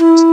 Mm-hmm.